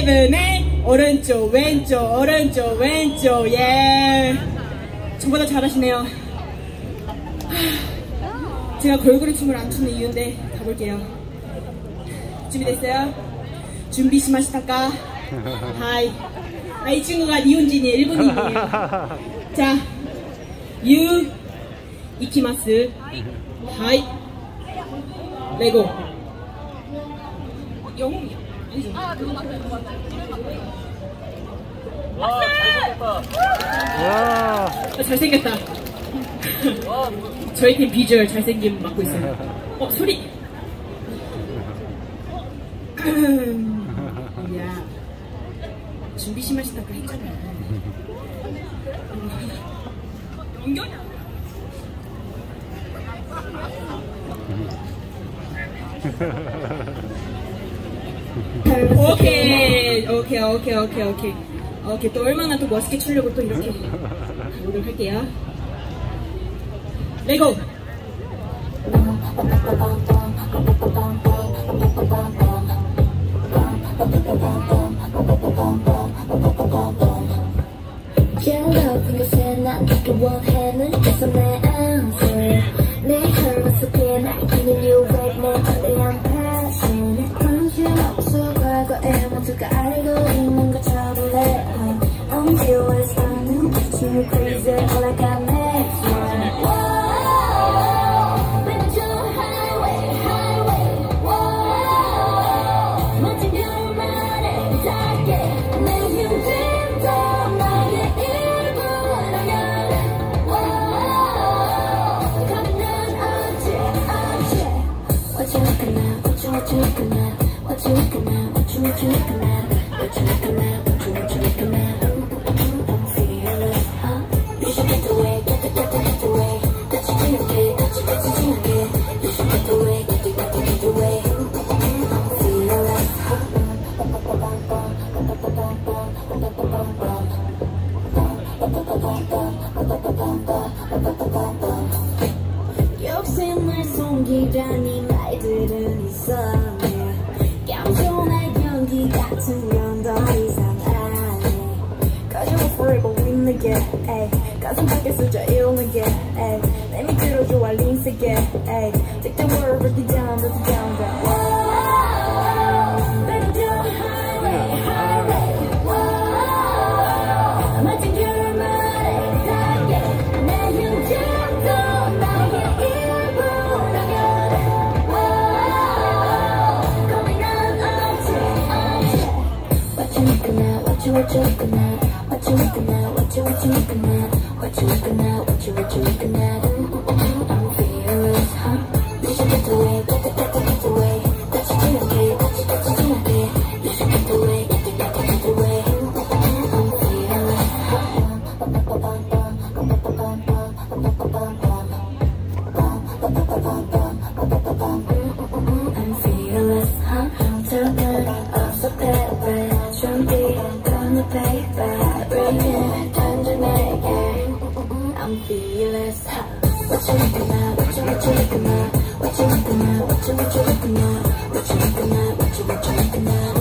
세븐의 오른쪽 왼쪽 오른쪽 왼쪽 예. 저보다 잘하시네요. 하, 제가 걸그룹 춤을 안 추는 이유인데 가볼게요. 준비됐어요? 準備しましたか はい. 아, 이 친구가 니혼진이 일본인이에요. 자 유, 行きます. はい. 레고. 영웅이야 와 잘생겼다. 와. 아, 잘생겼다. 저희 팀 비주얼 잘생김 맡고 있어요. 어, 소리. 야, 준비 심하시다고 했잖아. 연결이야. 오케이, 오케이, 오케이, 오케이, 오케이. 오케이, 또 얼마나 또 멋있게 추려고 또 이렇게 노력할게요. 레고! 과거의 모두가 알고 있는 걸 쳐볼래 Until we're starting to you crazy all I got 욕심을 숨기라니 말들은 이상해 깜짝의 연기 같은 건 더 이상 안해 Cause you're forever with me yeah 가슴 밖에 쓰자 이용하게 내 밑으로 좋아 린스게 Take the world, break it down, break it down, down What you what you looking at? What you looking at? What you what you looking at? What you looking at? What you what you looking at? I'm fearless, huh? You should get away, get the get the get away. That you feel okay, that you that you feel okay. You should get away, get the get the get away. I'm fearless, huh? Huh? What you looking at, what you, what you looking at What you looking at, what you, what you looking at What you looking at, what you, what you looking at